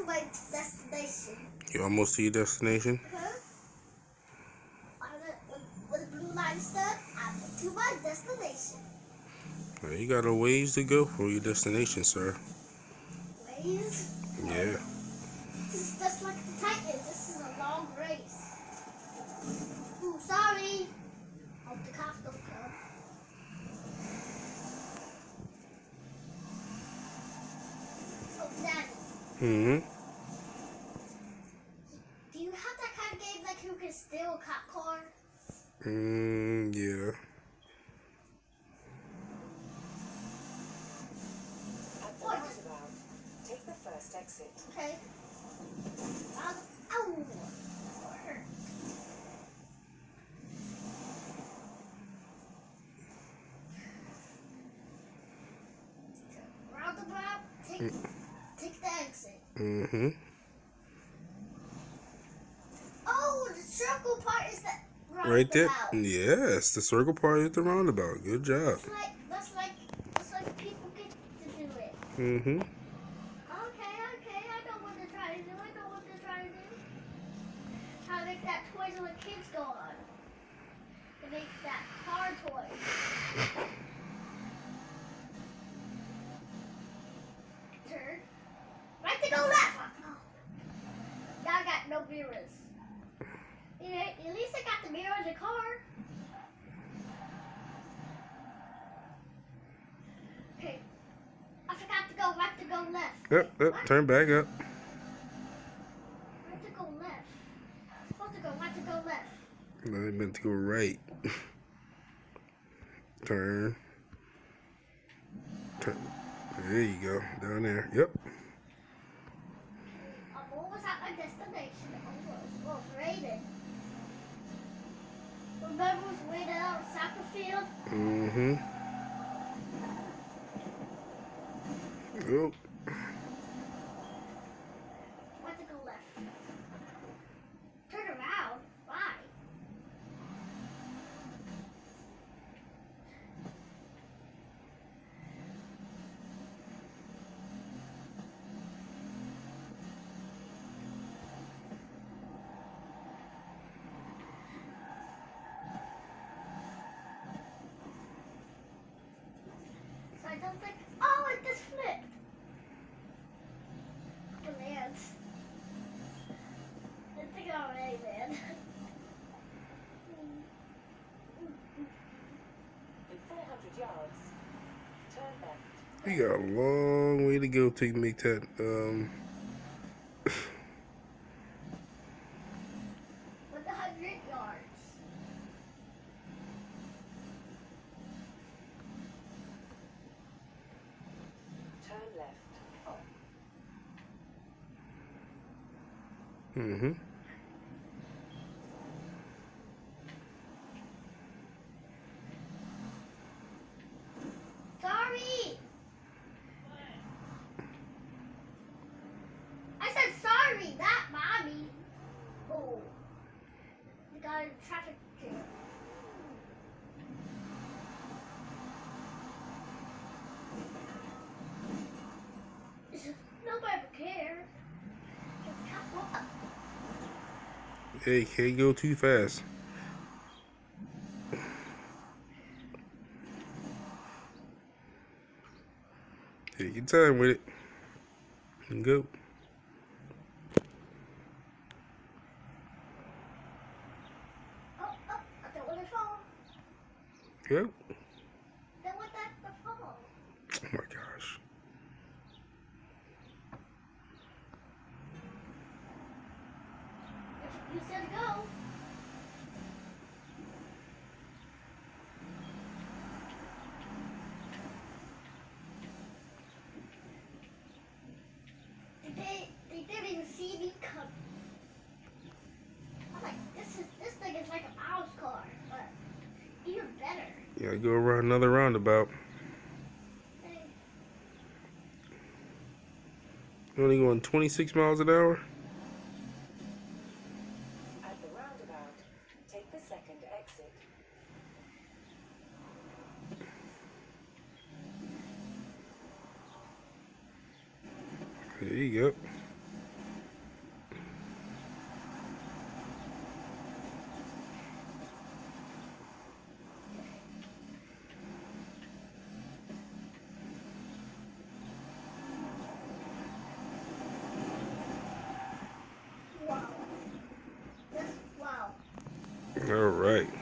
to my destination. You almost to your destination? Huh? On the, when, when the blue line stood, I'm to my destination. Well, you got a ways to go for your destination, sir. Ways. Yeah. This is just like the Titan. This is a long race. Mm-hmm. do you have that kind of game like you can steal a cop car? Mm, yeah. At the roundabout, take the first exit. Okay. Um, ow! That's what hurt. Roundabout, take, take the Mm-hmm. Oh, the circle part is the roundabout. Right there. Yes, the circle part is the roundabout. Good job. That's like, that's like, that's like people get to do it. Mm-hmm. Okay, okay, I know what they're trying to do. I know what they're trying to do. How to make that toys and the kids go on. To make that car toy. Right to go left. Oh. Now I got no mirrors. You know, at least I got the mirror in the car. Okay. I forgot to go right to go left. Yep, yep. Turn back up. Right to go left. Supposed to go right to go left. No, I meant to go right. Turn. Turn. There you go. Down there. Yep. I'm almost at my destination. Almost. Well, it's raining. Remember was raining out in soccer field? Mm-hmm. Oh. Right to go left. Turn around. Why? So I don't think. Oh, it just flipped. The lands. I think I already man. In 400 yards, turn left. You got a long way to go to make that um With a hundred yards. Turn left. Mm-hmm. Hey, can't go too fast. Take your time with it. And go. Oh, oh, I don't want to fall. Go. Don't want that to fall. Oh my gosh. You said go. They, did- they didn't even see me come. I'm like, this is this thing is like a mouse car, but even better. You gotta go around another roundabout. You're only going 26 miles an hour? At the roundabout, take the second exit. There you go. All right.